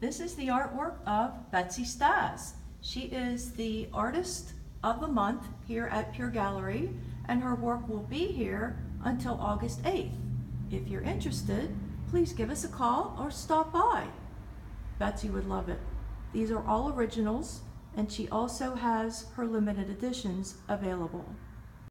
This is the artwork of Betsy Staz. She is the artist of the month here at Pure Gallery, and her work will be here until August 8th. If you're interested, please give us a call or stop by. Betsy would love it. These are all originals, and she also has her limited editions available.